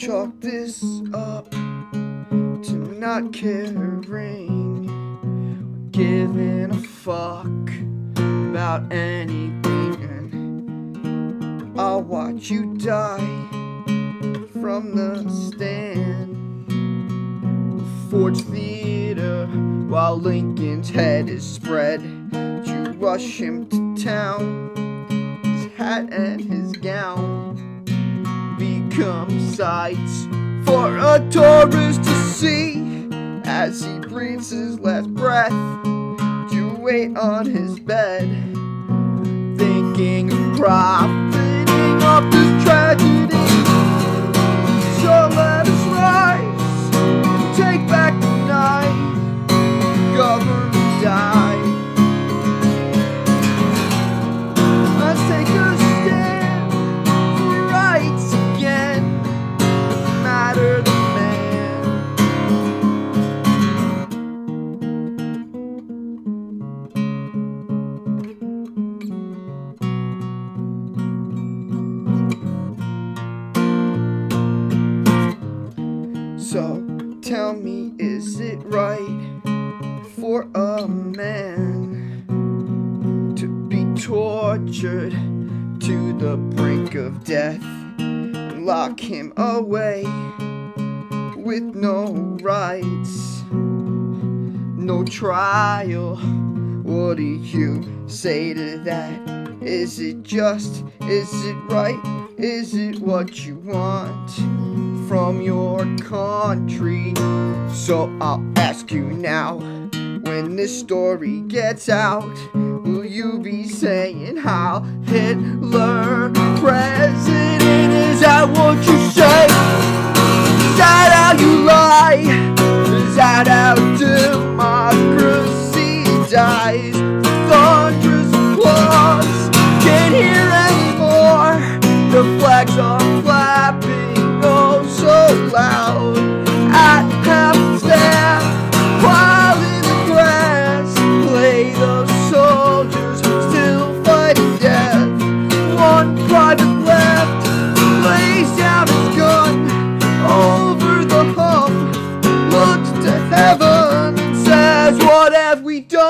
Chalk this up to not caring, giving a fuck about anything. I'll watch you die from the stand. Ford Theater while Lincoln's head is spread. You rush him to town, his hat and his gown become sights for a tourist to see as he breathes his last breath. You wait on his bed, So tell me, is it right for a man to be tortured to the brink of death lock him away with no rights, no trial? What do you say to that? Is it just? Is it right? Is it what you want from your country? So I'll ask you now when this story gets out, will you be saying Heil Hitler president is I want what Heaven says, What have we done?